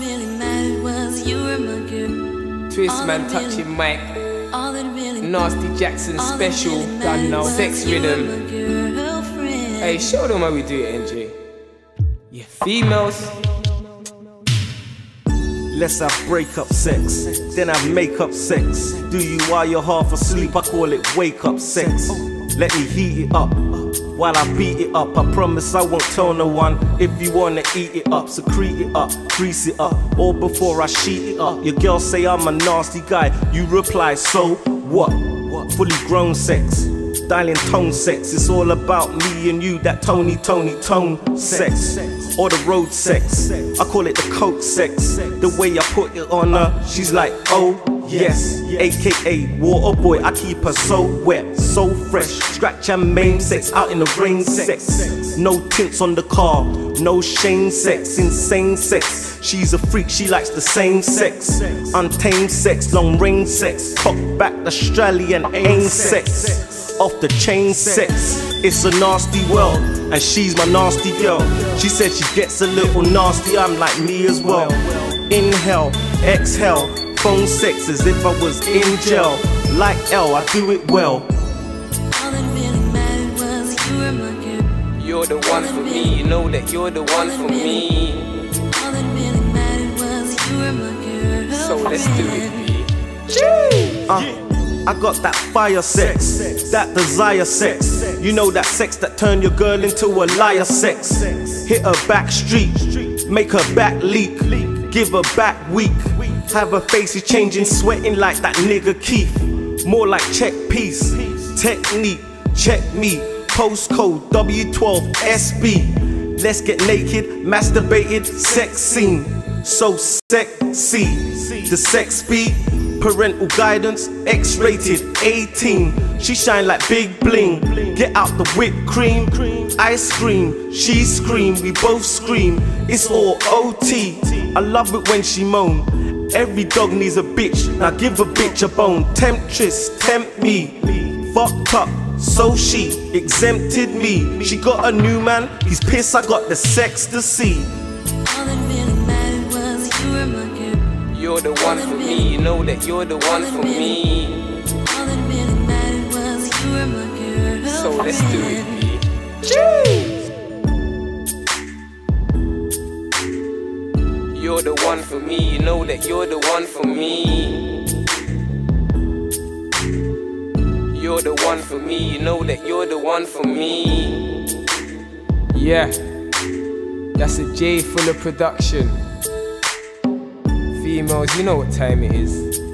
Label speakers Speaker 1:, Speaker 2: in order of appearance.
Speaker 1: really mattered was you were my girl.
Speaker 2: Twist
Speaker 1: All
Speaker 2: man
Speaker 1: that really-
Speaker 2: touching mic.
Speaker 1: All that really
Speaker 2: Nasty Jackson
Speaker 1: all that
Speaker 2: special.
Speaker 1: really
Speaker 2: Done
Speaker 1: mattered
Speaker 2: now.
Speaker 1: was
Speaker 2: Sex rhythm. Hey, show them how we do it, NJ. Yeah, females.
Speaker 3: Let's have break up sex, then have make up sex. Do you while you're half asleep? I call it wake up sex. Let me heat it up while I beat it up. I promise I won't tell no one if you wanna eat it up. Secrete it up, grease it up, or before I sheet it up. Your girl say I'm a nasty guy. You reply, so what? Fully grown sex. Dialing tone sex, it's all about me and you, that Tony, Tony, tone sex. Or the road sex, I call it the coke sex. The way I put it on her, she's like, oh yes. AKA water boy, I keep her so wet, so fresh. Scratch and main sex, out in the rain sex. No tints on the car, no shame sex, insane sex. She's a freak, she likes the same sex. Untamed sex, long range sex. Cock back Australian aim sex off the chain sex. It's a nasty world, and she's my nasty girl. She said she gets a little nasty, I'm like me as well. Inhale, exhale, phone sex as if I was in jail. Like L, I do it well.
Speaker 1: Really you were my girl.
Speaker 2: You're the one for me. You know that you're the one for me.
Speaker 1: All that really mattered was you were my girl.
Speaker 2: So let's do it, B.
Speaker 3: Uh, I got that fire sex, that desire sex. You know that sex that turn your girl into a liar sex. Hit her back street, make her back leak, give her back weak. Have her faces changing, sweating like that nigga Keith. More like check piece, technique, check me. Postcode W12 SB. Let's get naked, masturbated, sex scene. So sexy, the sex beat. Parental guidance, X rated, 18. She shine like big bling. Get out the whipped cream, ice cream. She scream, we both scream. It's all OT. I love it when she moan. Every dog needs a bitch. Now give a bitch a bone. Temptress, tempt me. Fucked up, so she exempted me. She got a new man. He's pissed. I got the sex to see.
Speaker 1: All that really mattered was you were my girl.
Speaker 2: You're the one for me. You know that you're the one for me.
Speaker 1: All that really mattered was you were my girl.
Speaker 2: So let's do it, B. You're the one for me. You know that you're the one for me. You're the one for me. You know that you're the one for me. Yeah, that's a Jay Fuller production. Females, you know what time it is.